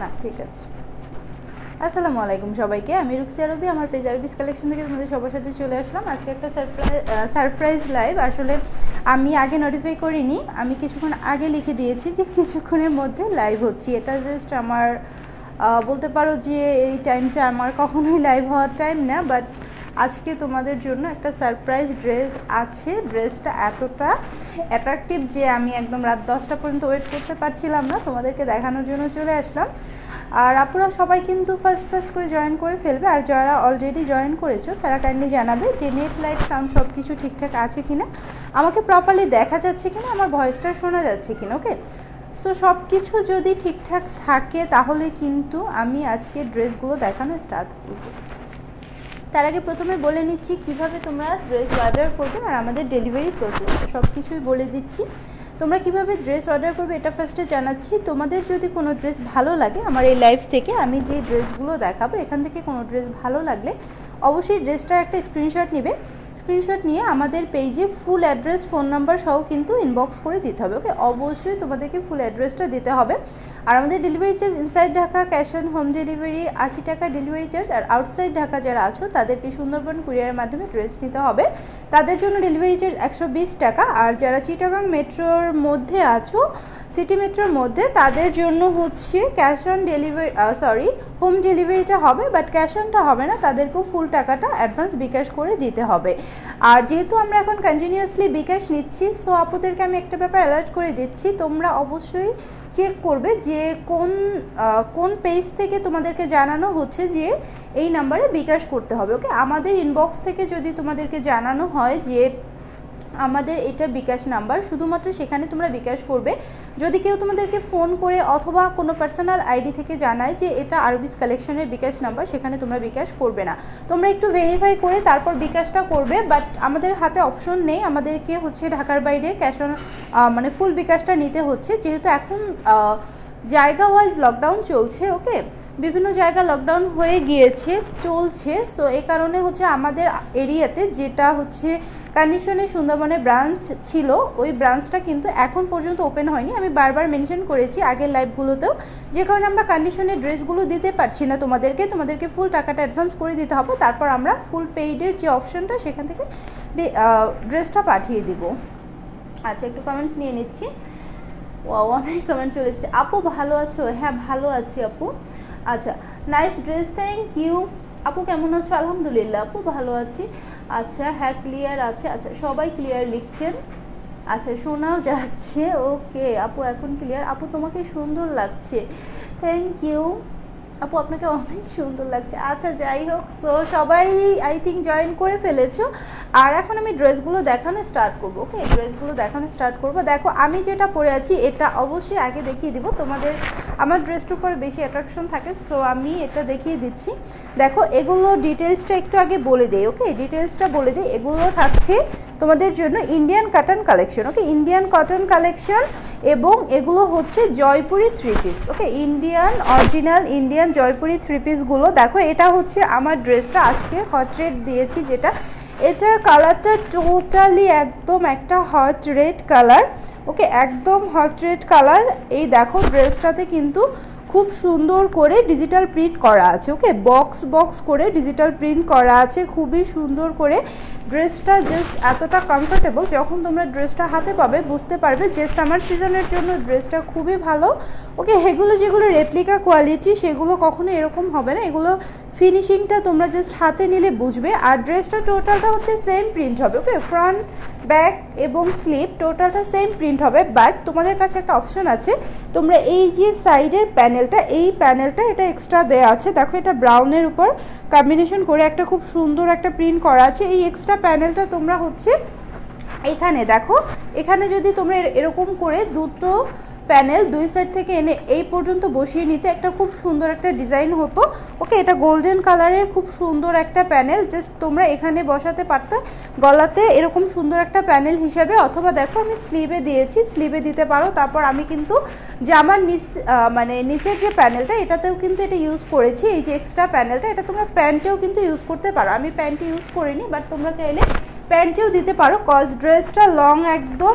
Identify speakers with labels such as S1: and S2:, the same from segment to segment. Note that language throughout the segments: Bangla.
S1: না, ঠিক আছে। আসসালামু আলাইকুম সবাইকে। আমি রুকসি আরবি, আমার পেজ আরবিস কালেকশন থেকে তোমাদের সবার সাথে চলে আসলাম। আজকে একটা সারপ্রাইজ সারপ্রাইজ লাইভ আসলে আমি আগে নোটিফাই করিনি, আমি কিছুক্ষণ আগে লিখে দিয়েছি যে কিছুক্ষণের মধ্যে লাইভ হচ্ছি। এটা জাস্ট আমার বলতে পারো যে এই টাইমটা আমার কখনোই লাইভ হওয়ার টাইম না বাট আজকে তোমাদের জন্য একটা সারপ্রাইজ ড্রেস আছে। ড্রেসটা এতটা অ্যাট্রাকটিভ যে আমি একদম রাত দশটা পর্যন্ত ওয়েট করতে পারছিলাম না। তোমাদেরকে দেখানোর জন্য চলে আসলাম। আর আপুরা সবাই কিন্তু ফার্স্ট ফার্স্ট করে জয়েন করে ফেলবে। আর যারা অলরেডি জয়েন করেছ, তারা কাইন্ডলি জানাবে যে নেট লাইট সাউন্ড সব কিছু ঠিকঠাক আছে কিনা। আমাকে প্রপারলি দেখা যাচ্ছে কিনা, আমার ভয়েসটা শোনা যাচ্ছে কিনা ওকে সো সব কিছু যদি ঠিকঠাক থাকে, তাহলে কিন্তু আমি আজকে ড্রেসগুলো দেখানো স্টার্ট করব। তার আগে প্রথমে বলে নিচ্ছি কীভাবে তোমরা ড্রেস অর্ডার করবে আর আমাদের ডেলিভারি প্রসেসটা সব কিছুই বলে দিচ্ছি। তোমরা কীভাবে ড্রেস অর্ডার করবে এটা ফার্স্টে জানাচ্ছি। তোমাদের যদি কোনো ড্রেস ভালো লাগে আমার এই লাইফ থেকে, আমি যে ড্রেসগুলো দেখাবো, এখান থেকে কোনো ড্রেস ভালো লাগলে অবশ্যই ড্রেসটার একটা স্ক্রিনশট নেবে। স্ক্রিনশট নিয়ে আমাদের পেজে ফুল অ্যাড্রেস ফোন নাম্বার সহ কিন্তু ইনবক্স করে দিতে হবে ওকে অবশ্যই তোমাদেরকে ফুল অ্যাড্রেসটা দিতে হবে। আর আমাদের delivery charge inside Dhaka cash on home delivery আশি টাকা ডেলিভারি চার্জ আর আউটসাইড ঢাকা যারা আছো, তাদেরকে সুন্দরবন কুরিয়ারের মাধ্যমে ড্রেস নিতে হবে। তাদের জন্য ডেলিভারি চার্জ একশো বিশ টাকা। আর যারা চিটাগাং মেট্রোর মধ্যে আছো সিটি মেট্রোর মধ্যে, তাদের জন্য হচ্ছে cash on delivery sorry home ডেলিভারিটা হবে বাট ক্যাশ অনটা হবে না। তাদেরকেও ফুল টাকাটা অ্যাডভান্স বিকাশ করে দিতে হবে। আর যেহেতু আমরা এখন কন্টিনিউয়াসলি বিকাশ নিচ্ছি সো আপুদেরকে আমি একটা ব্যাপার অ্যালার্ট করে দিচ্ছি, তোমরা অবশ্যই চেক করবে যে কোন কোন পেজ থেকে তোমাদেরকে জানানো হচ্ছে যে এই নাম্বারে বিকাশ করতে হবে। ওকে আমাদের ইনবক্স থেকে যদি তোমাদেরকে জানানো হয় যে আমাদের এটা বিকাশ নাম্বার। শুধুমাত্র সেখানে তোমরা বিকাশ করবে। যদি কেউ তোমাদেরকে ফোন করে অথবা কোনো পার্সোনাল আইডি থেকে জানায় যে এটা আরবিস কালেকশনের বিকাশ নাম্বার, সেখানে তোমরা বিকাশ করবে না। তোমরা একটু ভেরিফাই করে তারপর বিকাশটা করবে বাট আমাদের হাতে অপশন নেই। আমাদেরকে হচ্ছে ঢাকার বাইরে ক্যাশ অন মানে ফুল বিকাশটা নিতে হচ্ছে। যেহেতু এখন জায়গা ওয়াইজ লকডাউন চলছে ওকে বিভিন্ন জায়গা লকডাউন হয়ে গিয়েছে, চলছে। সো এই কারণে হচ্ছে আমাদের এরিয়াতে যেটা হচ্ছে কন্ডিশনে সুন্দরবনে ব্রাঞ্চ ছিল, ওই ব্রাঞ্চটা কিন্তু এখন পর্যন্ত ওপেন হয়নি। আমি বারবার মেনশন করেছি আগের লাইভগুলোতেও, যে কারণে আমরা কন্ডিশনে ড্রেসগুলো দিতে পারছি না তোমাদেরকে তোমাদেরকে ফুল টাকাটা অ্যাডভান্স করে দিতে হবে, তারপর আমরা ফুল পেইডের যে অপশনটা সেখান থেকে ড্রেসটা পাঠিয়ে দিব। আচ্ছা একটু কমেন্টস নিয়ে নিচ্ছি। ও অনেক কমেন্টস চলে এসেছে। আপু, ভালো আছো? হ্যাঁ ভালো আছি আপু। আচ্ছা নাইস ড্রেস থ্যাংক ইউ আপু, কেমন আছো? আলহামদুলিল্লাহ, আপু, ভালো আছি। আচ্ছা হ্যাঁ ক্লিয়ার আছে। আচ্ছা সবাই ক্লিয়ার লিখছেন? আচ্ছা শোনাও যাচ্ছে। ওকে আপু, এখন ক্লিয়ার আপু, তোমাকে সুন্দর লাগছে। থ্যাংক ইউ আপু, আপনাকে অনেক সুন্দর লাগছে। আচ্ছা যাই হোক সো সবাই আই থিঙ্ক জয়েন করে ফেলেছো। আর এখন আমি ড্রেসগুলো দেখানো স্টার্ট করব ওকে ড্রেসগুলো দেখানো স্টার্ট করব। দেখো, আমি যেটা পরে আছি, এটা অবশ্যই আগে দেখিয়ে দিব। তোমাদের, আমার ড্রেসটার উপরে বেশি অ্যাট্রাকশন থাকে সো আমি এটা দেখিয়ে দিচ্ছি। দেখো, এগুলো ডিটেলসটা একটু আগে বলে দেই ওকে ডিটেলসটা বলে দিই, এগুলো থাকছে তোমাদের জন্য Indian cotton collection okay Indian cotton collection এবং এগুলো হচ্ছে Jaipuri three piece okay Indian original Indian Jaipuri three পিসগুলো দেখো, এটা হচ্ছে আমার ড্রেসটা। আজকে হট রেড দিয়েছি যেটা। এটার কালারটা টোটালি একদম একটা হট রেড কালার ওকে একদম হট রেড কালার এই দেখো, ড্রেসটাতে কিন্তু খুব সুন্দর করে ডিজিটাল প্রিন্ট করা আছে ওকে বক্স বক্স করে ডিজিটাল প্রিন্ট করা আছে, খুবই সুন্দর করে। ড্রেসটা জাস্ট এতটা কমফোর্টেবল যখন তোমরা ড্রেসটা হাতে পাবে, বুঝতে পারবে যে সামার সিজনের জন্য ড্রেসটা খুবই ভালো। ওকে, এগুলো যেগুলো রেপ্লিকা কোয়ালিটি সেগুলো কখনো এরকম হবে না। এগুলো ফিনিশিংটা তোমরা জাস্ট হাতে নিলে বুঝবে। আর ড্রেসটা টোটালটা হচ্ছে সেম প্রিন্ট হবে, ওকে? ফ্রন্ট ব্যাক এবং স্লিপ টোটালটা সেম প্রিন্ট হবে। বাট তোমাদের কাছে একটা অপশন আছে, তোমরা এই যে সাইডের প্যানেলটা এই প্যানেলটা এটা এক্সট্রা দেওয়া আছে। দেখো, এটা ব্রাউনের উপর কম্বিনেশন করে একটা খুব সুন্দর একটা প্রিন্ট করা আছে। এই এক্সট্রা প্যানেলটা তোমরা হচ্ছে এখানে দেখো। এখানে যদি তোমরা এরকম করে দুটো প্যানেল দুই সাইড থেকে এনে এই পর্যন্ত বসিয়ে নিতে, একটা খুব সুন্দর একটা ডিজাইন হতো। ওকে, এটা গোল্ডেন কালারের খুব সুন্দর একটা প্যানেল। জাস্ট তোমরা এখানে বসাতে পারতে। গলাতে এরকম সুন্দর একটা প্যানেল হিসাবে, অথবা দেখো আমি স্লিভে দিয়েছি, স্লিভে দিতে পারো। তারপর আমি কিন্তু জামার নিচ মানে নিচের যে প্যানেলটা এটাতেও কিন্তু এটা ইউজ করেছি। এই যে এক্সট্রা প্যানেলটা এটা তোমরা প্যান্টেও কিন্তু ইউজ করতে পারো। আমি প্যান্টে ইউজ করিনি বাট তোমরা চাইলে প্যান্টেও দিতে পারো। কজ ড্রেসটা লং একদম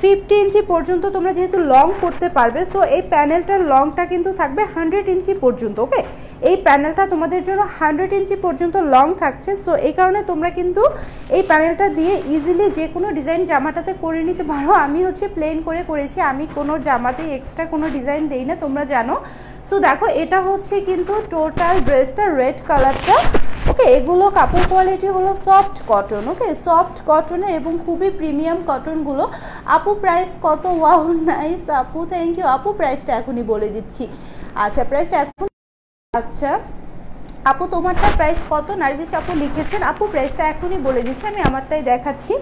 S1: ফিফটি ইঞ্চি পর্যন্ত তোমরা যেহেতু লং করতে পারবে সো এই প্যানেলটার লংটা কিন্তু থাকবে হান্ড্রেড ইঞ্চি পর্যন্ত ওকে এই প্যানেলটা তোমাদের জন্য হান্ড্রেড ইঞ্চি পর্যন্ত লং থাকছে সো এই কারণে তোমরা কিন্তু এই প্যানেলটা দিয়ে ইজিলি যে কোনো ডিজাইন জামাটাতে করে নিতে পারো। আমি হচ্ছে প্লেন করে করেছি, আমি কোনো জামাতে এক্সট্রা কোনো ডিজাইন দেই না, তোমরা জানো। সো দেখো, এটা হচ্ছে কিন্তু টোটাল ড্রেসটা রেড কালারটা ওকে এগুলো কাপড় কোয়ালিটি হলো সফট কটন ওকে সফট কটনের এবং খুবই প্রিমিয়াম কটনগুলো আপু প্রাইস কত? ওয়াও নাইস আপু থ্যাংক ইউ আপু প্রাইসটা এখনই বলে দিচ্ছি। আচ্ছা প্রাইসটা এখন আচ্ছা আপু তোমারটা প্রাইস কত? নার্গিস আপু লিখেছেন। আপু প্রাইসটা এখনই বলে দিচ্ছি, আমি আমারটাই দেখাচ্ছি।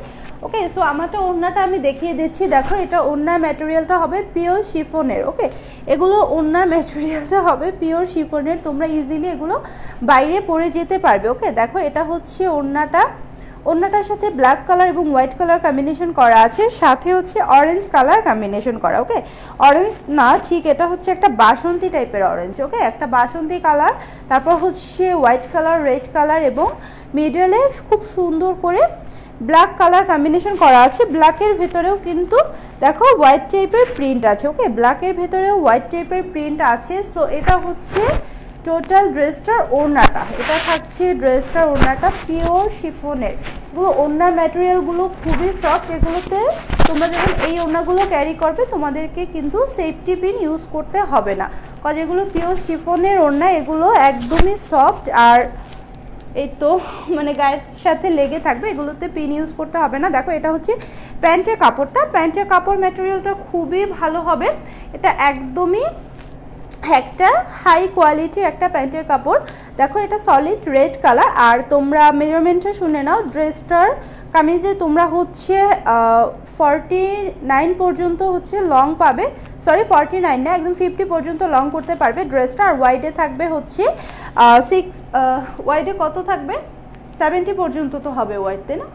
S1: ওকে সো আমারটা ওড়নাটা আমি দেখিয়ে দিচ্ছি। দেখো, এটা ওড়নার ম্যাটেরিয়ালটা হবে পিওর শিফনের ওকে এগুলো ওড়নার ম্যাটেরিয়ালটা হবে পিওর শিফনের তোমরা ইজিলি এগুলো বাইরে পড়ে যেতে পারবে ওকে দেখো, এটা হচ্ছে ওড়নাটা ওড়নাটার সাথে ব্ল্যাক কালার এবং হোয়াইট কালার কম্বিনেশন করা আছে, সাথে হচ্ছে অরেঞ্জ কালার কম্বিনেশন করা ওকে অরেঞ্জ না, ঠিক, এটা হচ্ছে একটা বাসন্তী টাইপের অরেঞ্জ ওকে একটা বাসন্তী কালার তারপর হচ্ছে হোয়াইট কালার রেড কালার এবং মিডলে খুব সুন্দর করে ব্ল্যাক কালার কম্বিনেশন করা আছে। ব্ল্যাকের ভেতরেও কিন্তু দেখো হোয়াইট টাইপের প্রিন্ট আছে ওকে ব্ল্যাকের ভেতরেও হোয়াইট টাইপের প্রিন্ট আছে সো এটা হচ্ছে টোটাল ড্রেসটার ওড়নাটা, এটা থাকছে ড্রেসটার ওড়নাটা পিওর শিফনের। এগুলো ওড়নার ম্যাটেরিয়ালগুলো খুবই সফট এগুলোতে তোমরা যখন এই ওড়নাগুলো ক্যারি করবে, তোমাদেরকে কিন্তু সেফটি পিন ইউজ করতে হবে না। কারণ এগুলো পিওর শিফনের ওড়না, এগুলো একদমই সফট আর এই তো মানে গায়ের সাথে লেগে থাকবে, এগুলোতে পিন ইউজ করতে হবে না। দেখো, এটা হচ্ছে প্যান্টের কাপড়টা। প্যান্টের কাপড় ম্যাটেরিয়ালটা খুবই ভালো হবে। এটা একদমই একটা হাই কোয়ালিটির একটা প্যান্টের কাপড়। দেখো, এটা সলিড রেড কালার আর তোমরা মেজারমেন্টটা শুনে নাও। ড্রেসটার কামিজে তোমরা হচ্ছে ফর্টি নাইন পর্যন্ত হচ্ছে লং পাবে। সরি ফর্টি নাইন না, একদম ফিফটি পর্যন্ত লং করতে পারবে ড্রেসটা। আর ওয়াইডে থাকবে হচ্ছে সিক্স ওয়াইডে কত থাকবে? সেভেন্টি পর্যন্ত তো হবে ওয়াইড তাই না?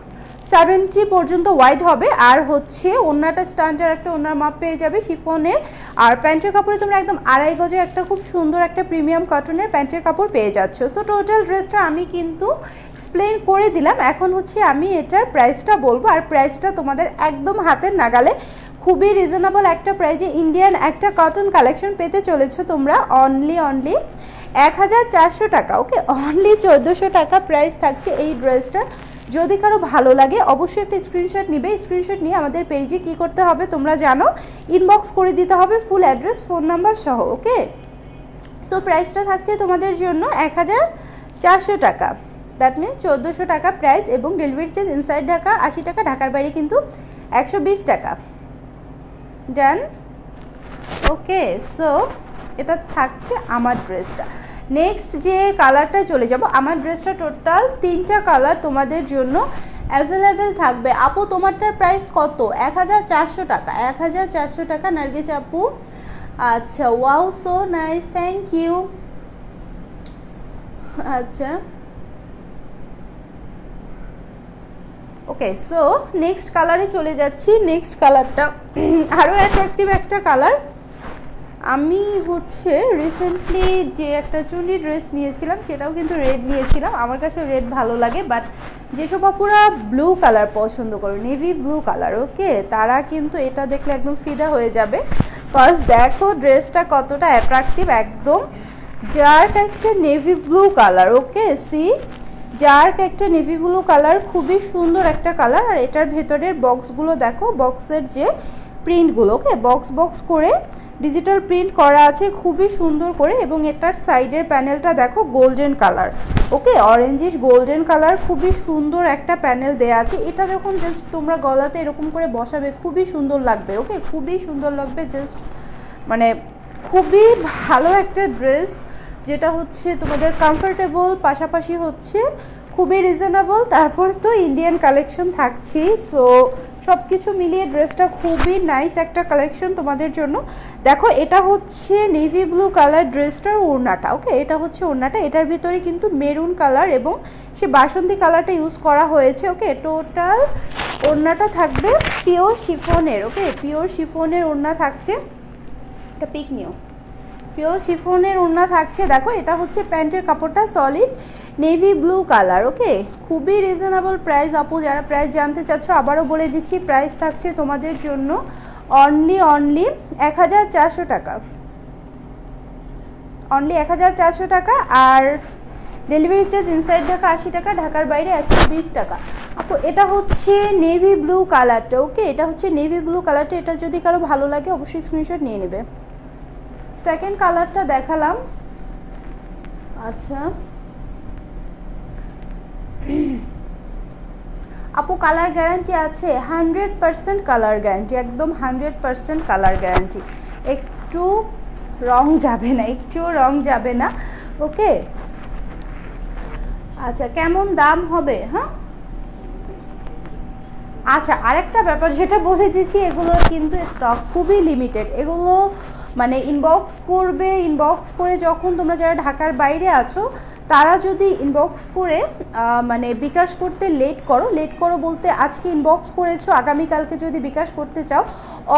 S1: সেভেন্টি পর্যন্ত ওয়াইড হবে। আর হচ্ছে ওনাটা স্ট্যান্ডার্ড একটা ওনার মাপ পেয়ে যাবে শিফনের। আর প্যান্টের কাপড়ে তোমরা একদম আড়াই গজে একটা খুব সুন্দর একটা প্রিমিয়াম কটনের প্যান্টের কাপড় পেয়ে যাচ্ছ। সো টোটাল ড্রেসটা আমি কিন্তু এক্সপ্লেন করে দিলাম। এখন হচ্ছে আমি এটার প্রাইসটা বলব। আর প্রাইসটা তোমাদের একদম হাতের নাগালে। খুবই রিজনেবল একটা প্রাইজে ইন্ডিয়ান একটা কটন কালেকশন পেতে চলেছো তোমরা অনলি অনলি এক হাজার চারশো টাকা। ওকে অনলি চোদ্দোশো টাকা প্রাইস থাকছে এই ড্রেসটা যদি কারও ভালো লাগে, অবশ্যই একটা স্ক্রিনশট নিবে। স্ক্রিনশট নিয়ে আমাদের পেজে কি করতে হবে তোমরা জানো? ইনবক্স করে দিতে হবে ফুল অ্যাড্রেস ফোন নাম্বার সহ ওকে সো প্রাইসটা থাকছে তোমাদের জন্য এক হাজার চারশো টাকা। দ্যাট মিন চোদ্দোশো টাকা প্রাইস এবং ডেলিভারি চার্জ ইনসাইড ঢাকা, আশি টাকা ঢাকার বাইরে কিন্তু একশো বিশ টাকা। জান ওকে সো এটা থাকছে আমার ড্রেসটা নেক্সট যে কালারটা চলে যাব, আমার ড্রেসটা টোটাল তিনটা কালার তোমাদের জন্য অ্যাভেলেবেল থাকবে। আপু, তোমারটার প্রাইস কত? এক হাজার চারশো টাকা। এক হাজার চারশো টাকা, নার্গিস আপু। আচ্ছা wow so nice thank you আচ্ছা। ওকে সো নেক্সট কালারে চলে যাচ্ছি। নেক্সট কালারটা আরও অ্যাট্রাকটিভ একটা কালার আমি হচ্ছে রিসেন্টলি যে একটা চুনি ড্রেস নিয়েছিলাম, সেটাও কিন্তু রেড নিয়েছিলাম। আমার কাছে রেড ভালো লাগে বাট যেসব আপুরা ব্লু কালার পছন্দ করে নেভি ব্লু কালার ওকে তারা কিন্তু এটা দেখলে একদম ফিদা হয়ে যাবে। কজ দেখো ড্রেসটা কতটা অ্যাট্রাকটিভ একদম। যার একটা navy blue colour okay see dark একটা নেভি ব্লু কালার খুবই সুন্দর একটা কালার আর এটার ভেতরের বক্সগুলো দেখো বক্সের যে প্রিন্টগুলো ওকে বক্স বক্স করে ডিজিটাল প্রিন্ট করা আছে খুবই সুন্দর করে এবং এটার সাইডের প্যানেলটা দেখো golden colour okay orangish golden colour খুবই সুন্দর একটা প্যানেল দেয়া আছে। এটা যখন জাস্ট তোমরা গলাতে এরকম করে বসাবে, খুবই সুন্দর লাগবে ওকে খুবই সুন্দর লাগবে জাস্ট মানে খুবই ভালো একটা ড্রেস যেটা হচ্ছে তোমাদের কমফোর্টেবল পাশাপাশি হচ্ছে খুবই রিজনেবল তারপর তো ইন্ডিয়ান কালেকশন থাকছি সো সব কিছু মিলিয়ে ড্রেসটা খুবই নাইস একটা কালেকশন তোমাদের জন্য। দেখো, এটা হচ্ছে নেভি ব্লু কালার ড্রেসটার ওড়নাটা ওকে এটা হচ্ছে ওড়নাটা। এটার ভিতরে কিন্তু মেরুন কালার এবং সে বাসন্তী কালারটা ইউজ করা হয়েছে ওকে টোটাল ওড়নাটা থাকবে পিওর শিফনের ওকে পিওর শিফনের ওড়না থাকছে। এটা পিক নিও। পিওর শিফনের ওড়না থাকছে। দেখো, এটা হচ্ছে প্যান্টের কাপড়টা solid navy blue colour okay খুবই রিজনেবল প্রাইস আপু, যারা প্রাইস জানতে চাচ্ছ, আবারও বলে দিচ্ছি প্রাইস থাকছে তোমাদের জন্য অনলি অনলি এক হাজার চারশো টাকা। অনলি এক হাজার চারশো টাকা আর ডেলিভারি চার্জ ইনসাইড ঢাকা আশি টাকা, ঢাকার বাইরে একশো বিশ টাকা। আপু, এটা হচ্ছে নেভি ব্লু কালারটা ওকে এটা হচ্ছে নেভি ব্লু কালারটা এটা যদি কারও ভালো লাগে, অবশ্যই স্ক্রিনশট নিয়ে নেবে। সেকেন্ড কালারটা দেখালাম। আচ্ছা। আপু কালার গ্যারান্টি আছে হান্ড্রেড পারসেন্ট কালার গ্যারান্টি একদম হান্ড্রেড পারসেন্ট কালার গ্যারান্টি একটু রং যাবে না একটুও রং যাবে না ওকে আচ্ছা কেমন দাম হবে হ্যাঁ? আচ্ছা আরেকটা ব্যাপার যেটা বলে দিচ্ছি, এগুলো কিন্তু স্টক খুবই লিমিটেড এগুলো মানে ইনবক্স করবে ইনবক্স করে যখন তোমরা যারা ঢাকার বাইরে আছো তারা যদি ইনবক্স করে মানে বিকাশ করতে লেট করো লেট করো বলতে আজকে ইনবক্স করেছ, আগামীকালকে যদি বিকাশ করতে চাও,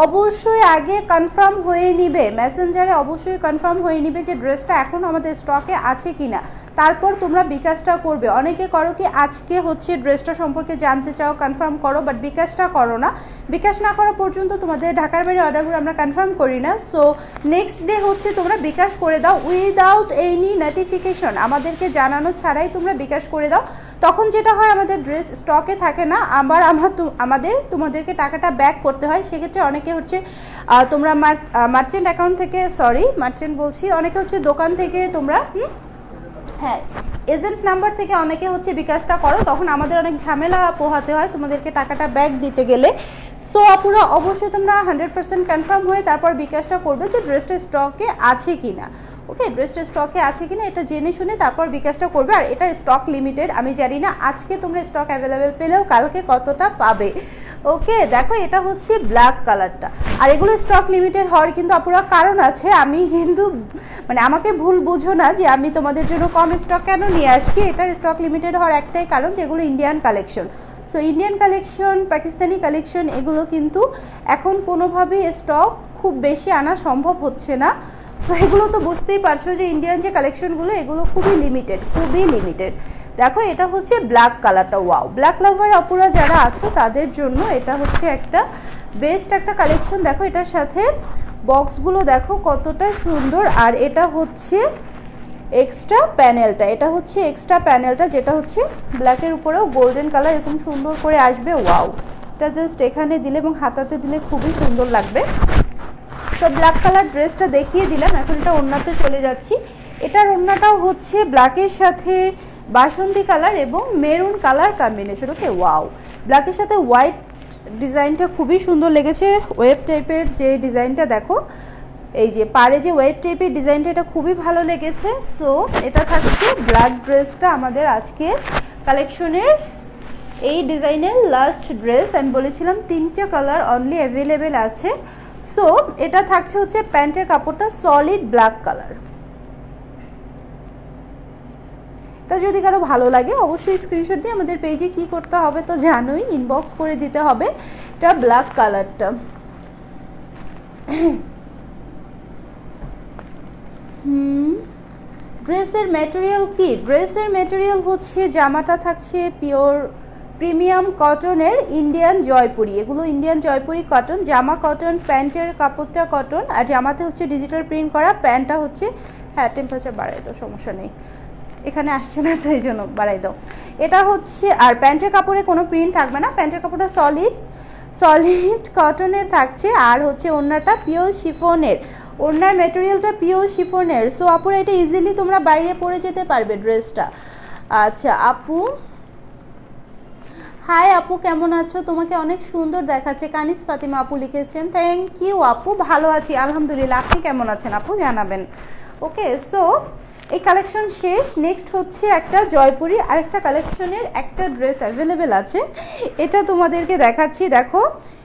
S1: অবশ্যই আগে কনফার্ম হয়ে নিবে ম্যাসেঞ্জারে অবশ্যই কনফার্ম হয়ে নিবে যে ড্রেসটা এখন আমাদের স্টকে আছে কি না তারপর তোমরা বিকাশটা করবে। অনেকে করো কি, আজকে হচ্ছে ড্রেসটা সম্পর্কে জানতে চাও কনফার্ম করো বাট বিকাশটা করো না। বিকাশ না করা পর্যন্ত তোমাদের ঢাকার বাইরে অর্ডারগুলো আমরা কনফার্ম করি না। সো নেক্সট ডে হচ্ছে তোমরা বিকাশ করে দাও উইদাউট এনি নোটিফিকেশন আমাদেরকে জানানো ছাড়াই তোমরা বিকাশ করে দাও। তখন যেটা হয়, আমাদের ড্রেস স্টকে থাকে না, আবার আমার আমাদের তোমাদেরকে টাকাটা ব্যাক করতে হয়। সেক্ষেত্রে অনেকে হচ্ছে তোমরা মার্চেন্ট অ্যাকাউন্ট থেকে সরি মার্চেন্ট বলছি, অনেকে হচ্ছে দোকান থেকে তোমরা হ্যাঁ এজেন্ট নাম্বার থেকে অনেকে হচ্ছে বিকাশটা করো, তখন আমাদের অনেক ঝামেলা পোহাতে হয় তোমাদেরকে টাকাটা ব্যাক দিতে গেলে। সো আপুরা, অবশ্যই তোমরা হান্ড্রেড পার্সেন্ট কনফার্ম হয়ে তারপর বিকাশটা করবে যে ড্রেসটা স্টকে আছে কি না ওকে ড্রেসটা স্টকে আছে কিনা এটা জেনে শুনে তারপর বিকাশটা করবে। আর এটার স্টক লিমিটেড, আমি জানি না আজকে তোমরা স্টক অ্যাভেলেবেল পেলেও কালকে কতটা পাবে। ওকে, দেখো এটা হচ্ছে ব্ল্যাক কালারটা। আর এগুলো স্টক লিমিটেড হওয়ার কিন্তু আপুরা কারণ আছে। আমি কিন্তু মানে আমাকে ভুল বুঝো না যে আমি তোমাদের জন্য কম স্টক কেন নিয়ে আসছি। এটার স্টক লিমিটেড হওয়ার একটাই কারণ যেগুলো Indian collection. So, Indian collection, Pakistani collection, এগুলো কিন্তু এখন কোনোভাবেই স্টক খুব বেশি আনা সম্ভব হচ্ছে না। সো এগুলো তো বুঝতেই পারছ যে ইন্ডিয়ান যে কালেকশনগুলো এগুলো খুবই লিমিটেড খুবই লিমিটেড দেখো, এটা হচ্ছে ব্ল্যাক কালারটা ওয়াও ব্ল্যাক লাভার অপুরা যারা আছো, তাদের জন্য এটা হচ্ছে একটা বেস্ট একটা কালেকশন দেখো, এটার সাথে বক্সগুলো দেখো কতটা সুন্দর। আর এটা হচ্ছে এক্সট্রা প্যানেলটা এটা হচ্ছে এক্সট্রা প্যানেলটা যেটা হচ্ছে ব্ল্যাকের উপরেও গোল্ডেন কালার এরকম সুন্দর করে আসবে ওয়াও এটা জাস্ট এখানে দিলে এবং হাতাতে দিলে খুবই সুন্দর লাগবে। সো ব্ল্যাক কালার ড্রেসটা দেখিয়ে দিলাম, এখন এটা ওড়নাতে চলে যাচ্ছি। এটার ওড়নাটাও হচ্ছে ব্ল্যাকের সাথে বাসন্তী কালার এবং maroon colour combination okay wow ব্ল্যাকের সাথে হোয়াইট ডিজাইনটা খুবই সুন্দর লেগেছে। ওয়েব টাইপের যে ডিজাইনটা দেখো, এই যে পারে যে ওয়েব টাইপের ডিজাইনটা, এটা খুবই ভালো লেগেছে। সো এটা থাকছে ব্ল্যাক ড্রেসটা আমাদের আজকে কালেকশনের এই ডিজাইনের লাস্ট ড্রেস আমি বলেছিলাম তিনটে কালার অনলি অ্যাভেলেবেল আছে। সো এটা থাকছে হচ্ছে প্যান্টের কাপড়টা সলিড ব্ল্যাক কালার এটা যদি কারও ভালো লাগে, অবশ্যই স্ক্রিনশট দিয়ে আমাদের পেজে কি করতে হবে তো জানোই ইনবক্স করে দিতে হবে এটা ব্ল্যাক কালারটা হুম ড্রেসের ম্যাটেরিয়াল কি? ড্রেসের ম্যাটেরিয়াল হচ্ছে জামাটা থাকছে পিওর প্রিমিয়াম কটনের ইন্ডিয়ান জয়পুরি। এগুলো ইন্ডিয়ান জয়পুরি কটন, জামা কটন, প্যান্টের কাপড়টা কটন, আর জামাতে হচ্ছে ডিজিটাল প্রিন্ট করা, প্যান্টটা হচ্ছে হ্যাঁ টেম্পারেচার বাড়াই তো সমস্যা নেই। এখানে আসছে না তো এই জন্য বাড়াই দাও। এটা হচ্ছে, আর প্যান্টের কাপড়ে কোনো প্রিন্ট থাকবে না, প্যান্টের কাপড়টা সলিড সলিড কটনের থাকছে, আর হচ্ছে ওড়নাটা পিওর শিফনের ওড়নার ম্যাটেরিয়ালটা পিওর শিফনের সো আপুরা, এটা ইজিলি তোমরা বাইরে পরে যেতে পারবে ড্রেসটা আচ্ছা আপু? হাই আপু, কেমন আছো? তোমাকে অনেক সুন্দর দেখাচ্ছে। কানিস ফাতিমা আপু লিখেছেন থ্যাংক ইউ আপু, ভালো আছি, আলহামদুলিল্লাহ। আপনি কেমন আছেন আপু? জানাবেন। ওকে সো এই কালেকশন শেষ। নেক্সট হচ্ছে একটা জয়পুরি, আরেকটা কালেকশনের একটা ড্রেস অ্যাভেলেবেল আছে। এটা তোমাদেরকে দেখাচ্ছি। দেখো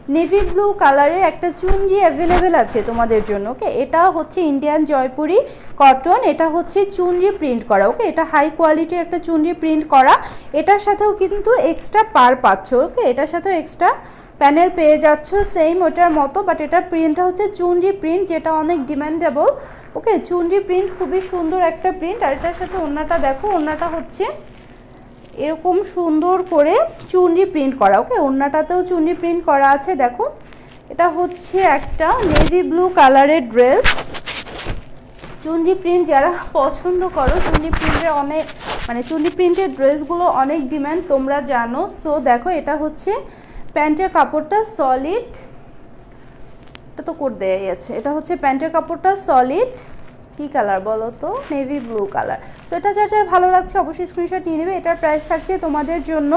S1: নেভি ব্লু কালারের একটা চুনরি অ্যাভেলেবেল আছে তোমাদের জন্য ওকে এটা হচ্ছে ইন্ডিয়ান জয়পুরি কটন এটা হচ্ছে চুনরি প্রিন্ট করা ওকে এটা হাই কোয়ালিটির একটা চুনরি প্রিন্ট করা। এটার সাথেও কিন্তু এক্সট্রা পার পাচ্ছ ওকে এটার সাথেও এক্সট্রা প্যানেল পেয়ে যাচ্ছ সেম ওটার মতো বাট এটার প্রিন্টটা হচ্ছে চুনরি প্রিন্ট যেটা অনেক ডিমান্ডেবল ওকে চুনরি প্রিন্ট খুবই সুন্দর একটা প্রিন্ট আর এটার সাথে ওড়নাটা দেখো, ওড়নাটা হচ্ছে এরকম সুন্দর করে চুনরি প্রিন্ট করা। ওকে ওড়নাটাতেও চুনরি প্রিন্ট করা আছে, দেখো। এটা হচ্ছে একটা নেভি ব্লু কালারের ড্রেস চুনরি প্রিন্ট যারা পছন্দ করো, চুনরি প্রিন্টের অনেক মানে চুনরি প্রিন্টের ড্রেসগুলো অনেক ডিম্যান্ড তোমরা জানো। সো দেখো, এটা হচ্ছে প্যান্টের কাপড়টা সলিড এটা তো কোট দেয়াই আছে। এটা হচ্ছে প্যান্টের কাপড়টা সলিড কী কালার বলো তো? নেভি ব্লু কালার সো এটা যার যার ভালো লাগছে অবশ্যই স্ক্রিনশট নিয়ে নেবে। এটার প্রাইস থাকছে তোমাদের জন্য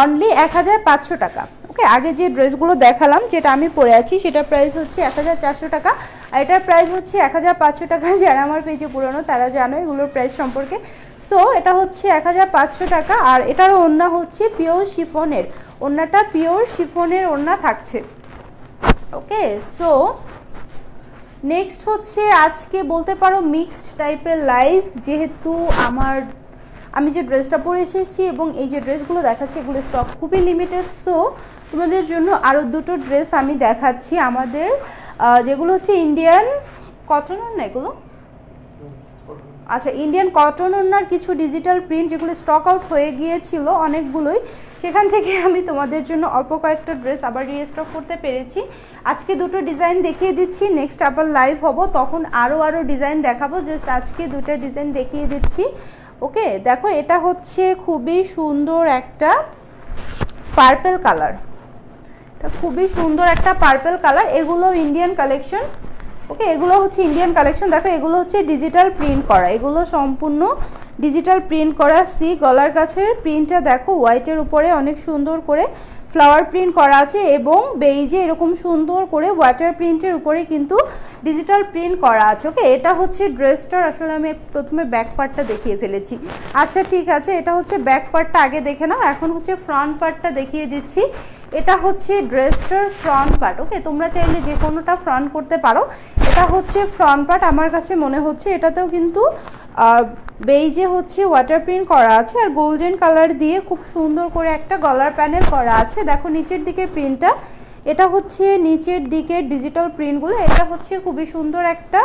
S1: অনলি এক হাজার পাঁচশো টাকা। ওকে আগে যে ড্রেসগুলো দেখালাম, যেটা আমি পরে আছি, সেটার প্রাইস হচ্ছে এক হাজার চারশো টাকা। আর এটার প্রাইস হচ্ছে এক হাজার পাঁচশো টাকা, যারা আমার পেজে পুরনো, তারা জানো এগুলোর প্রাইস সম্পর্কে। সো এটা হচ্ছে এক হাজার পাঁচশো টাকা। আর এটারও ওড়না হচ্ছে পিওর শিফনের ওড়নাটা পিওর শিফনের ওড়না থাকছে। ওকে সো নেক্সট হচ্ছে আজকে বলতে পারো মিক্সড টাইপের লাইভ যেহেতু আমার, আমি যে ড্রেসটা পরে এসেছি এবং এই যে ড্রেসগুলো দেখাচ্ছি, এগুলো স্টক খুবই লিমিটেড সো তোমাদের জন্য আরও দুটো ড্রেস আমি দেখাচ্ছি আমাদের। যেগুলো হচ্ছে ইন্ডিয়ান কটনের না এগুলো? আচ্ছা ইন্ডিয়ান কটন ওনার কিছু ডিজিটাল প্রিন্ট যেগুলো স্টক আউট হয়ে গিয়েছিল অনেকগুলোই, সেখান থেকে আমি তোমাদের জন্য অল্প কয়েকটা ড্রেস আবার রিস্টক করতে পেরেছি। আজকে দুটো ডিজাইন দেখিয়ে দিচ্ছি নেক্সট আবার লাইভ হব, তখন আরও আরও ডিজাইন দেখাবো জাস্ট আজকে দুটো ডিজাইন দেখিয়ে দিচ্ছি। ওকে দেখো, এটা হচ্ছে খুবই সুন্দর একটা পার্পেল কালার এটা খুবই সুন্দর একটা পার্পেল কালার এগুলো ইন্ডিয়ান কালেকশন ওকে এগুলো হচ্ছে ইন্ডিয়ান কালেকশন দেখো, এগুলো হচ্ছে ডিজিটাল প্রিন্ট করা। এগুলো সম্পূর্ণ ডিজিটাল প্রিন্ট করা। সি গলার কাছের প্রিন্টটা দেখো হোয়াইটের উপরে অনেক সুন্দর করে ফ্লাওয়ার প্রিন্ট করা আছে এবং বেইজে এরকম সুন্দর করে ওয়াটার প্রিন্টের উপরে কিন্তু ডিজিটাল প্রিন্ট করা আছে। ওকে এটা হচ্ছে ড্রেসটার আসলে আমি প্রথমে ব্যাক পার্টটা দেখিয়ে ফেলেছি। আচ্ছা ঠিক আছে, এটা হচ্ছে ব্যাক পার্টটা আগে দেখে নাও, এখন হচ্ছে ফ্রন্ট পার্টটা দেখিয়ে দিচ্ছি। এটা হচ্ছে ড্রেসটার ফ্রন্ট পার্ট ওকে তোমরা চাইলে যে কোনোটা ফ্রন্ট করতে পারো। এটা হচ্ছে ফ্রন্ট পার্ট আমার কাছে মনে হচ্ছে এটাতেও কিন্তু বেইজে হচ্ছে ওয়াটার প্রিন্ট করা আছে আর গোল্ডেন কালার দিয়ে খুব সুন্দর করে একটা গলার প্যানেল করা আছে। দেখো নিচের দিকের প্রিন্টটা এটা হচ্ছে নিচের দিকের ডিজিটাল প্রিন্টগুলো এটা হচ্ছে খুবই সুন্দর একটা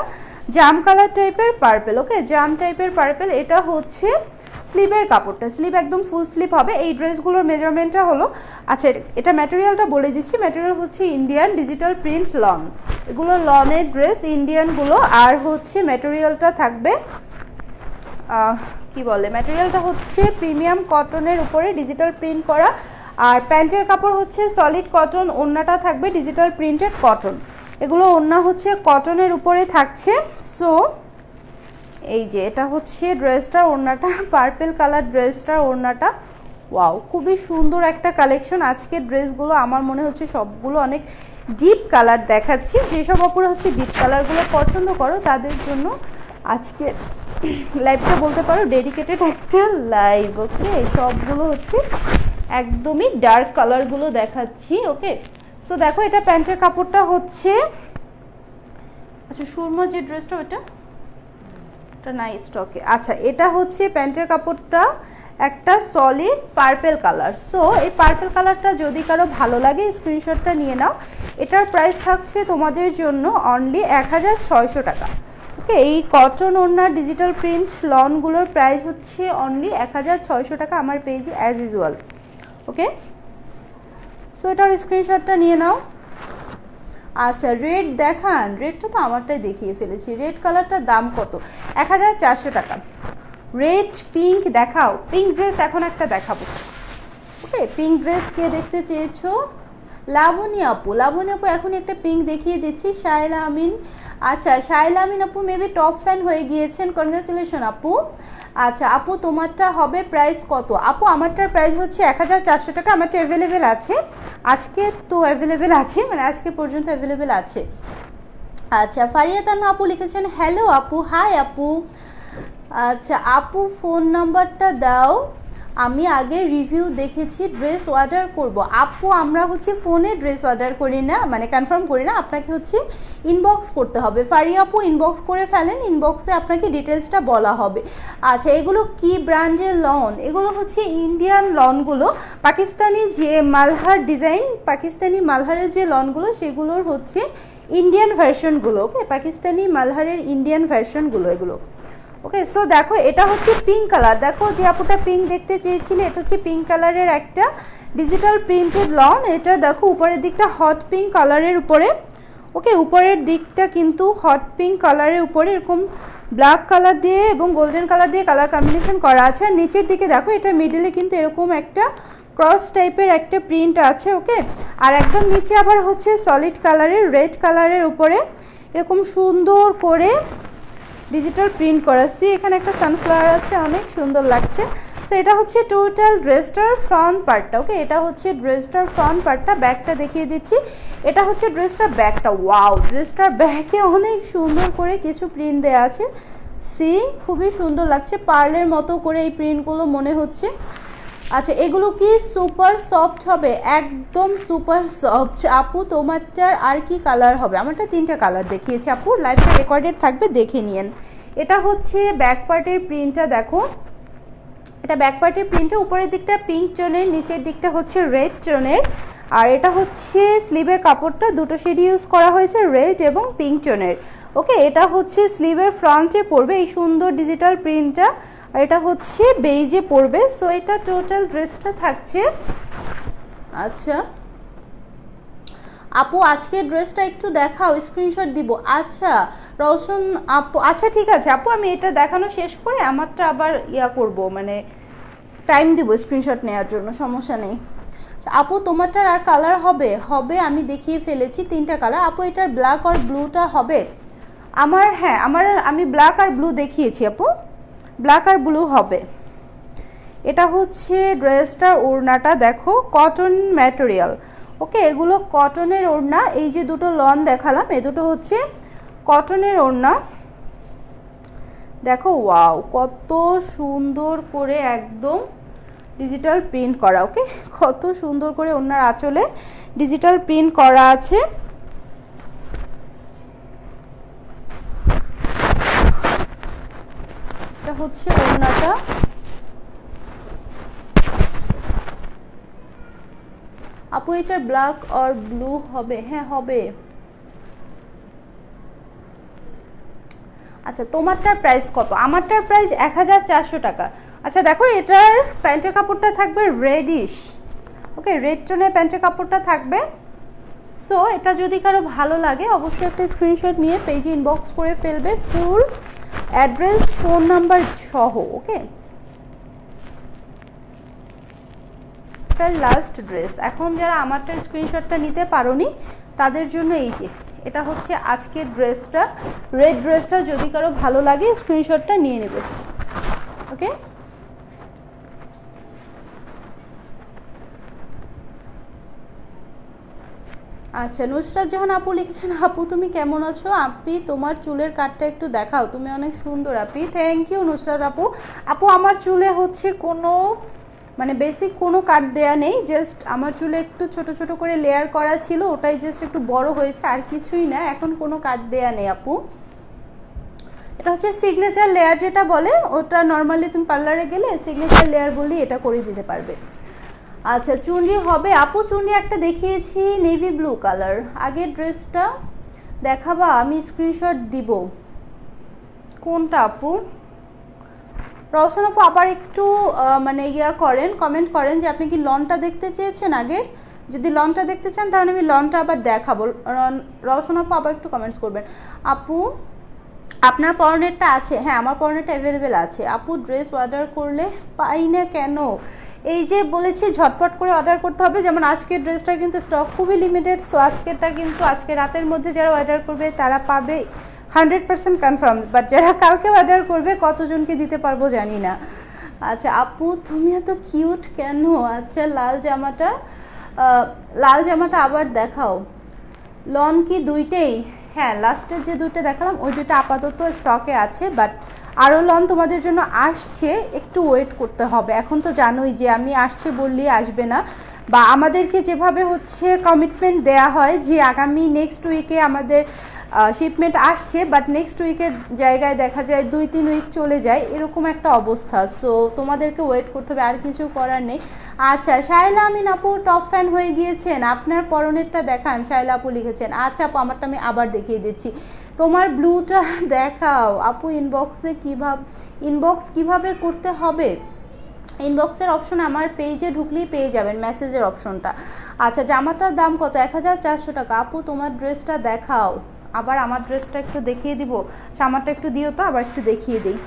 S1: জাম কালার টাইপের পার্পেল ওকে জাম টাইপের পার্পেল এটা হচ্ছে স্লিভের কাপড়টা স্লিভ একদম ফুল স্লিভ হবে। এই ড্রেসগুলোর মেজারমেন্টটা হলো আচ্ছা এটা ম্যাটেরিয়ালটা বলে দিচ্ছি। ম্যাটেরিয়াল হচ্ছে ইন্ডিয়ান ডিজিটাল প্রিন্ট লন এগুলো লনের ড্রেস ইন্ডিয়ানগুলো আর হচ্ছে ম্যাটেরিয়ালটা থাকবে কি বলে? ম্যাটেরিয়ালটা হচ্ছে প্রিমিয়াম কটনের উপরে ডিজিটাল প্রিন্ট করা। আর প্যান্টের কাপড় হচ্ছে সলিড কটন ওড়নাটা থাকবে ডিজিটাল প্রিন্টেড কটন এগুলো ওড়না হচ্ছে কটনের উপরে থাকছে। সো এই যে, এটা হচ্ছে ড্রেসটার ওড়নাটা পার্পেল কালার ড্রেসটার ওড়নাটা। ওয়াও খুবই সুন্দর একটা কালেকশন আজকের ড্রেসগুলো আমার মনে হচ্ছে সবগুলো অনেক ডিপ কালার দেখাচ্ছি। যেসব অপরে হচ্ছে ডিপ কালারগুলো পছন্দ করো, তাদের জন্য আজকের লাইভটা বলতে পারো ডেডিকেটেড একটা লাইভ ওকে সবগুলো হচ্ছে একদমই ডার্ক কালারগুলো দেখাচ্ছি ওকে সো দেখো, এটা প্যান্টের কাপড়টা হচ্ছে আচ্ছা সুরমা যে ড্রেসটা ওটা এটা নাই স্টকে আচ্ছা এটা হচ্ছে প্যান্টের কাপড়টা একটা সলিড পার্পেল কালার সো এই পার্পেল কালারটা যদি কারও ভালো লাগে স্ক্রিনশটটা নিয়ে নাও। এটার প্রাইস থাকছে তোমাদের জন্য অনলি এক হাজার ছয়শো টাকা। ওকে এই কটন ওনার ডিজিটাল প্রিন্ট লনগুলোর প্রাইস হচ্ছে অনলি এক হাজার ছয়শো টাকা আমার পেজে অ্যাজ ইউজুয়াল ওকে সো এটার স্ক্রিনশটটা নিয়ে নাও। আচ্ছা রেড দেখান। রেডটা তো আমারটাই দেখিয়ে ফেলেছি। রেড কালারটার দাম কত? এক হাজার চারশো টাকা। রেড পিঙ্ক দেখাও। পিঙ্ক ড্রেস এখন একটা দেখাবো। ওকে পিঙ্ক ড্রেস কে দেখতে চেয়েছো? লাবণী আপু। লাবণী আপু এখন একটা পিঙ্ক দেখিয়ে দিচ্ছি। শায়লা আমিন। আচ্ছা শায়লা আমিন আপু মেবি টপ ফ্যান হয়ে গিয়েছেন। কনগ্রাচুলেশন আপু। আচ্ছা আপু, তোমারটা হবে প্রাইস কত? আপু, আমারটার প্রাইস হচ্ছে এক হাজার চারশো টাকা, আমারটা অ্যাভেলেবেল আছে। আজকে তো অ্যাভেলেবেল আছে মানে আজকে পর্যন্ত অ্যাভেলেবেল আছে। আচ্ছা ফারিয়াতান আপু লিখেছেন হ্যালো আপু হাই আপু। আচ্ছা আপু ফোন নাম্বারটা দাও। আমি আগে রিভিউ দেখেছি ড্রেস অর্ডার করব। আপু, আমরা হচ্ছে ফোনে ড্রেস অর্ডার করি না মানে কনফার্ম করি না, আপনাকে হচ্ছে ইনবক্স করতে হবে। ফারি আপু ইনবক্স করে ফেলেন ইনবক্সে আপনাকে ডিটেলসটা বলা হবে। আচ্ছা এগুলো কি ব্র্যান্ডের লন এগুলো হচ্ছে ইন্ডিয়ান লনগুলো পাকিস্তানি যে মালহার ডিজাইন পাকিস্তানি মালহারের যে লনগুলো সেগুলোর হচ্ছে ইন্ডিয়ান ভার্সনগুলো ওকে পাকিস্তানি মালহারের ইন্ডিয়ান ভার্সনগুলো এগুলো। ওকে সো দেখো, এটা হচ্ছে পিঙ্ক কালার দেখো, যে আপুটা পিঙ্ক দেখতে চেয়েছিলে, এটা হচ্ছে পিঙ্ক কালারের একটা ডিজিটাল প্রিন্টেড লন এটা দেখো, উপরের দিকটা হট পিঙ্ক কালারের উপরে। ওকে উপরের দিকটা কিন্তু হট পিঙ্ক কালারের উপরে, এরকম ব্ল্যাক কালার দিয়ে এবং গোল্ডেন কালার দিয়ে কালার কম্বিনেশন করা আছে। আর নিচের দিকে দেখো, এটা মিডিলে কিন্তু এরকম একটা ক্রস টাইপের একটা প্রিন্ট আছে ওকে আর একদম নিচে আবার হচ্ছে সলিড কালারের রেড কালারের উপরে। এরকম সুন্দর করে ডিজিটাল প্রিন্ট করা সি এখানে একটা সানফ্লাওয়ার আছে, অনেক সুন্দর লাগছে। সো এটা হচ্ছে টোটাল ড্রেসটার ফ্রন্ট পার্টটা ওকে এটা হচ্ছে ড্রেসটার ফ্রন্ট পার্টটা ব্যাকটা দেখিয়ে দিচ্ছি। এটা হচ্ছে ড্রেসটার ব্যাকটা ওয়াও ড্রেসটার ব্যাকে অনেক সুন্দর করে কিছু প্রিন্ট দেওয়া আছে। সি খুবই সুন্দর লাগছে। পার্লের মতো করে এই প্রিন্টগুলো মনে হচ্ছে। আচ্ছা এগুলো কি সুপার সফট হবে? একদম সুপার সফট আপু, তোমারটার আর কি কালার হবে? আমারটা তিনটা কালার দেখিয়েছি আপু। লাইভটা রেকর্ডেড থাকবে, দেখে নিয়েন। এটা হচ্ছে ব্যাক পার্টের প্রিন্টটা দেখো। এটা ব্যাক পার্টের প্রিন্টটা উপরের দিকটা পিঙ্ক টোনের নিচের দিকটা হচ্ছে রেড টোনের আর এটা হচ্ছে স্লিভের কাপড়টা, দুটো শেড ইউজ করা হয়েছে রেড এবং পিঙ্ক টোনের ওকে এটা হচ্ছে স্লিভের ফ্রন্টে পড়বে এই সুন্দর ডিজিটাল প্রিন্টটা আর এটা হচ্ছে বেইজে পড়বে সো এটা টোটাল ড্রেসটা থাকছে। আচ্ছা। আপু আজকে ড্রেসটা একটু দেখাও স্ক্রিনশট দিব। আচ্ছা রওশন আপু আচ্ছা ঠিক আছে। আপু, আমি এটা দেখানো শেষ করে আমারটা আবার ইয়া করব মানে টাইম দিব স্ক্রিনশট নেওয়ার জন্য, সমস্যা নেই। আপু, তোমারটার আর কালার হবে? হবে, আমি দেখিয়ে ফেলেছি তিনটা কালার আপু, এটার ব্ল্যাক আর ব্লুটা হবে? আমার হ্যাঁ আমার, আমি ব্ল্যাক আর ব্লু দেখিয়েছি, আপু। ব্ল্যাক আর ব্লু হবে। এটা হচ্ছে ড্রেসটার ওড়নাটা, দেখো, কটন ম্যাটেরিয়াল। ওকে, এগুলো কটনের ওড়না, এই যে দুটো লন দেখালাম, এ দুটো হচ্ছে কটনের ওড়না। দেখো, ওয়াও, কত সুন্দর করে একদম ডিজিটাল প্রিন্ট করা, ওকে? কত সুন্দর করে ওনার আঁচলে ডিজিটাল প্রিন্ট করা আছে। এটা হচ্ছে ওড়নাটা। আপু এটার ব্ল্যাক আর ব্লু হবে? হ্যাঁ হবে। আচ্ছা তোমারটার প্রাইস কত? আমারটার প্রাইস এক হাজার চারশো টাকা। আচ্ছা দেখো, এটার প্যান্টের কাপড়টা থাকবে রেডিশ ওকে রেড টোনের প্যান্টের কাপড়টা থাকবে। সো এটা যদি কারও ভালো লাগে, অবশ্যই একটা স্ক্রিনশট নিয়ে পেজে ইনবক্স করে ফেলবে ফুল অ্যাড্রেস, ফোন নাম্বার সহ, ওকে? লাস্ট ড্রেস এখন যারা আমারটার স্ক্রিনশটটা নিতে পারোনি, তাদের জন্য এই যে, এটা হচ্ছে আজকের ড্রেসটা রেড ড্রেসটা যদি কারও ভালো লাগে স্ক্রিনশটটা নিয়ে নেবে। ওকে? আচ্ছা নুসরাত জাহান আপু লিখেছেন, আপু, তুমি কেমন আছো? আপি তোমার চুলের কাটটা একটু দেখাও। তুমি অনেক সুন্দর, আপি। থ্যাংক ইউ নুসরাত আপু। আপু, আমার চুলে হচ্ছে কোনো মানে বেসিক কোনো কাট দেয়া নেই। জাস্ট আমার চুলে একটু ছোট ছোট করে লেয়ার করা ছিল। ওটাই জাস্ট একটু বড় হয়েছে, আর কিছুই না। এখন কোনো কাট দেয়া নেই, আপু। এটা হচ্ছে সিগনেচার লেয়ার যেটা বলে, ওটা নর্মালি তুমি পার্লারে গেলে সিগনেচার লেয়ার বলেই এটা করে দিতে পারবে। আচ্ছা চুনরি হবে। আপু, চুনরি একটা দেখিয়েছি নেভি ব্লু কালার আগের ড্রেসটা দেখাবা, আমি স্ক্রিনশট দিব। কোনটা, আপু? রওশন আপু, আবার একটু মানে ইয়া করেন কমেন্ট করেন যে আপনি কি লনটা দেখতে চেয়েছেন আগের? যদি লনটা দেখতে চান, তাহলে আমি লনটা আবার দেখাবো। রওশন আপু, আবার একটু কমেন্টস করবেন। আপু, আপনার পরনেরটা আছে। হ্যাঁ আমার পরনেরটা অ্যাভেলেবেল আছে। আপু ড্রেস অর্ডার করলে পাই না কেন? এই যে বলেছি, ঝটপট করে অর্ডার করতে হবে। যেমন আজকের ড্রেসটার কিন্তু স্টক খুবই লিমিটেড সো আজকেরটা কিন্তু আজকে রাতের মধ্যে যারা অর্ডার করবে, তারা পাবে হান্ড্রেড পার্সেন্ট কনফার্ম বাট যারা কালকে অর্ডার করবে, কতজনকে দিতে পারব জানি না। আচ্ছা আপু, তুমি এত কিউট কেন? আচ্ছা লাল জামাটা লাল জামাটা আবার দেখাও। লন কি দুইটাই? হ্যাঁ লাস্টের যে দুটো দেখালাম, ওই দুটো আপাতত স্টকে আছে বাট আরও লন তোমাদের জন্য আসছে, একটু ওয়েট করতে হবে। এখন তো জানোই যে আমি আসছে বললেই আসবে না। বা আমাদেরকে যেভাবে হচ্ছে কমিটমেন্ট দেয়া হয় যে আগামী নেক্সট উইকে আমাদের শিপমেন্ট আসছে বাট নেক্সট উইকের জায়গায় দেখা যায় দুই, তিন উইক চলে যায়, এরকম একটা অবস্থা। সো তোমাদেরকে ওয়েট করতে হবে, আর কিছু করার নেই। আচ্ছা শাইলা আমিন আপু টপ ফ্যান হয়ে গিয়েছেন। আপনার পরনেরটা দেখান শাইলা আপু লিখেছেন। আচ্ছা আপু, আমারটা আমি আবার দেখিয়ে দিচ্ছি। তোমার ব্লুটা দেখাও। আপু ইনবক্সে কীভাবে ইনবক্স কীভাবে করতে হবে? ইনবক্সের অপশন আমার পেজে ঢুকলেই পেয়ে যাবেন মেসেজের অপশনটা আচ্ছা জামাটার দাম কত? এক হাজার চারশো টাকা। আপু, তোমার ড্রেসটা দেখাও। আবার আমার ড্রেসটা একটু দেখিয়ে দিব। জামাটা একটু দিও তো, আবার একটু দেখিয়ে দিই।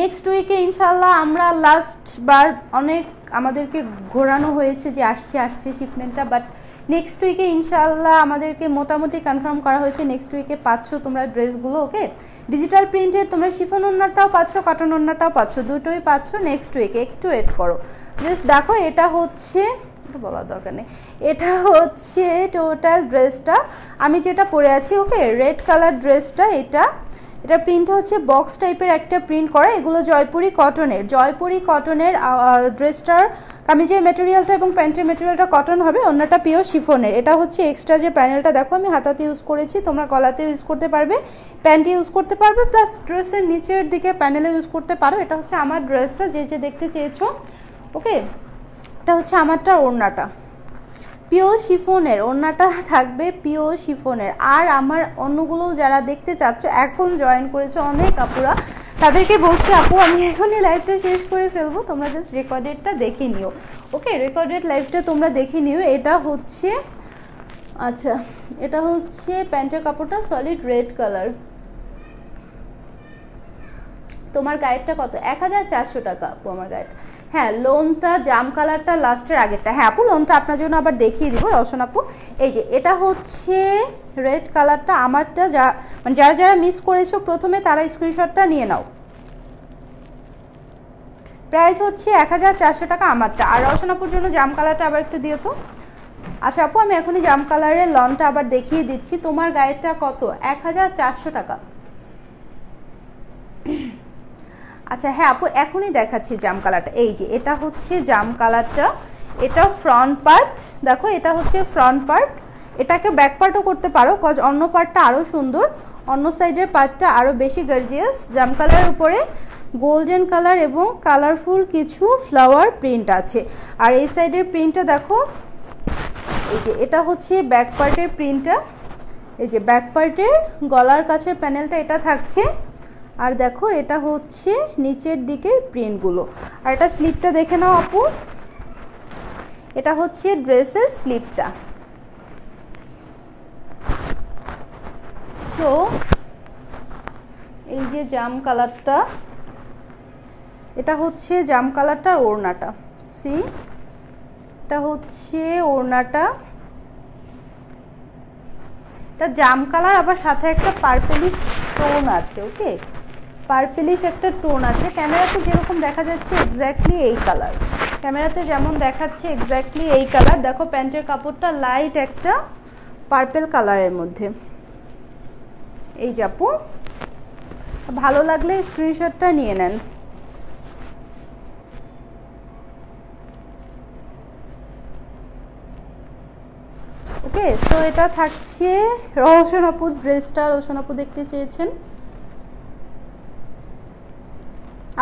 S1: নেক্সট উইকে ইনশাল্লাহ আমরা লাস্ট বার অনেক আমাদেরকে ঘোরানো হয়েছে যে আসছে আসছে শিপমেন্টটা বাট নেক্সট উইকে ইনশাল্লাহ আমাদেরকে মোটামুটি কনফার্ম করা হয়েছে নেক্সট উইকে পাচ্ছ তোমরা ড্রেসগুলো ওকে ডিজিটাল প্রিন্টের তোমরা শিফন ওন্নাটাও পাচ্ছ কটন ওন্নাটাও পাচ্ছ, দুটোই পাচ্ছ নেক্সট উইকে একটু ওয়েট করো। জাস্ট দেখো, এটা হচ্ছে বলার দরকার নেই, এটা হচ্ছে টোটাল ড্রেসটা আমি যেটা পরে আছি ওকে রেড কালার ড্রেসটা এটা এটা প্রিন্ট হচ্ছে বক্স টাইপের একটা প্রিন্ট করা, এগুলো জয়পুরি কটনের জয়পুরি কটনের ড্রেসটার কামিজের মেটেরিয়ালটা এবং প্যান্টের মেটেরিয়ালটা কটন হবে, অন্যটা পিওর শিফনের এটা হচ্ছে এক্সট্রা যে প্যানেলটা দেখো আমি হাতাতে ইউজ করেছি, তোমরা গলাতে ইউজ করতে পারবে। প্যান্টে ইউজ করতে পারবে প্লাস ড্রেসের নিচের দিকে প্যানেলে ইউজ করতে পারো। এটা হচ্ছে আমার ড্রেসটা যে যে দেখতে চেয়েছো ওকে এটা হচ্ছে আমারটা, ওড়নাটা। পিওর শিফনের, ওড়নাটা থাকবে পিওর শিফনের। আর আমার অন্যগুলো যারা দেখতে চাচ্ছ, এখন জয়েন করেছে অনেক আপুরা। তাদেরকে বলছি, আপু, আমি এখনই লাইভটা শেষ করে ফেলব, তোমরা জাস্ট রেকর্ডেডটা দেখে নিও। ওকে রেকর্ডেড লাইভটা তোমরা দেখে নিও। এটা হচ্ছে আচ্ছা এটা হচ্ছে প্যান্টের কাপড়টা সলিড রেড কালার তোমার গাইডটা কত? এক হাজার চারশো টাকা, আপু, আমার গাইড হ্যাঁ লোনটা, জাম কালারটা লাস্টের আগেরটা। হ্যাঁ আপু, লোনটা আপনার জন্য আবার দেখিয়ে দিব, রওশন আপু। এই যে, এটা হচ্ছে রেড কালারটা, আমারটা যা মানে যারা যারা মিস করেছ প্রথমে তারা স্ক্রিনশটটা নিয়ে নাও। প্রাইস হচ্ছে এক হাজার চারশো টাকা আমারটা। আর রওশন আপুর জন্য জাম কালারটা আবার একটু দিও তো। আচ্ছা আপু, আমি এখনই জাম কালারের লনটা আবার দেখিয়ে দিচ্ছি। তোমার গায়েরটা কত? এক হাজার চারশো টাকা। আচ্ছা হ্যাঁ আপু, এখনই দেখাচ্ছি জাম কালারটা। এই যে, এটা হচ্ছে জাম কালারটা। এটা ফ্রন্ট পার্ট দেখো, এটা হচ্ছে ফ্রন্ট পার্ট এটাকে ব্যাক পার্টও করতে পারো কজ অন্য পার্টটা আরও সুন্দর। অন্য সাইডের পার্টটা আরও বেশি গার্জিয়াস জাম কালারের উপরে গোল্ডেন কালার এবং কালারফুল কিছু ফ্লাওয়ার প্রিন্ট আছে। আর এই সাইডের প্রিন্টটা দেখো, এই যে, এটা হচ্ছে ব্যাক পার্টের প্রিন্টটা এই যে ব্যাক পার্টের গলার কাছের প্যানেলটা এটা থাকছে। আর দেখো, এটা হচ্ছে নিচের দিকের প্রিন্টগুলো। আর এটা স্লিপটা দেখে নাও আপু। এটা হচ্ছে ড্রেসের স্লিপটা। সো এই যে জাম কালারটা, এটা হচ্ছে জাম কালারটার ওড়নাটা। সি এটা হচ্ছে ওড়নাটা। এটা জাম কালার, আবার সাথে একটা পার্পেলিশ টোন আছে ওকে পার্পেলিশ একটা টোন আছে। ক্যামেরাতে যেরকম দেখা যাচ্ছে এক্স্যাক্টলি এই কালার ক্যামেরাতে যেমন দেখাচ্ছে এক্স্যাক্টলি এই কালার দেখো প্যান্টের কাপড়টা লাইট একটা পার্পেল কালারের মধ্যে। এই যাপু ভালো লাগলে স্ক্রিনশটটা নিয়ে নেন। ওকে সো এটা থাকছে রহস্যন আপু ড্রেসটা রহস্যন আপু দেখতে চেয়েছেন।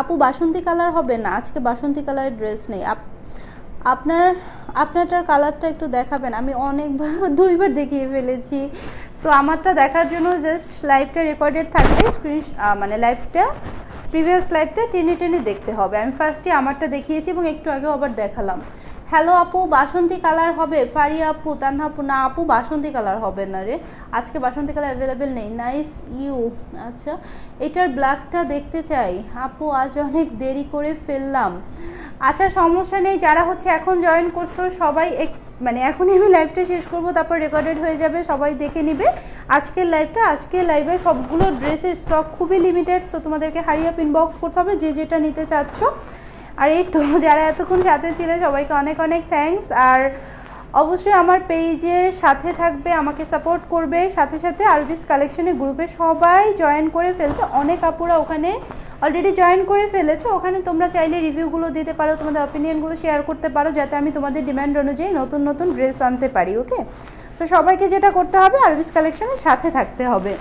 S1: আপু, বাসন্তী কালার হবে না। আজকে বাসন্তী কালারের ড্রেস নেই। আপনার, আপনারটার কালারটা একটু দেখাবেন। আমি অনেকবার, দুইবার দেখিয়ে ফেলেছি। সো আমারটা দেখার জন্য জাস্ট লাইভটা রেকর্ডেড থাকবে। স্ক্রিন মানে লাইভটা প্রিভিয়াস লাইভটা টেনে টেনে দেখতে হবে। আমি ফার্স্টে আমারটা দেখিয়েছি এবং একটু আগেও আবার দেখালাম। হ্যালো আপু, বাসন্তী কালার হবে। ফারি আপু তান্না আপু, না আপু, বাসন্তী কালার হবে না রে। আজকে বাসন্তী কালার অ্যাভেলেবেল নেই। নাইস ইউ আচ্ছা এটার ব্ল্যাকটা দেখতে চাই। আপু, আজ অনেক দেরি করে ফেললাম। আচ্ছা সমস্যা নেই। যারা হচ্ছে এখন জয়েন করছ, সবাই এক মানে এখনই আমি লাইভটা শেষ করব, তারপর রেকর্ডেড হয়ে যাবে, সবাই দেখে নিবে। আজকের লাইভটা আজকের লাইভে সবগুলো ড্রেসের স্টক খুবই লিমিটেড সো তোমাদেরকে হারিয়ে ইনবক্স করতে হবে, যে যেটা নিতে চাচ্ছ। আর এই তো, যারা এতক্ষণ সাথে ছিল, সবাইকে অনেক অনেক থ্যাংকস আর অবশ্যই আমার পেজের সাথে থাকবে, আমাকে সাপোর্ট করবে। সাথে সাথে আরবিস কালেকশনের গ্রুপে সবাই জয়েন করে ফেলবে। অনেক আপুরা ওখানে অলরেডি জয়েন করে ফেলেছো। ওখানে তোমরা চাইলে রিভিউগুলো দিতে পারো, তোমাদের অপিনিয়নগুলো শেয়ার করতে পারো, যাতে আমি তোমাদের ডিমান্ড অনুযায়ী নতুন নতুন ড্রেস আনতে পারি ওকে তো সবাইকে যেটা করতে হবে আরবিস কালেকশনের সাথে থাকতে হবে।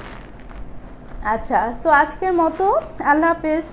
S1: আচ্ছা সো আজকের মতো, আল্লাহ হাফেজ।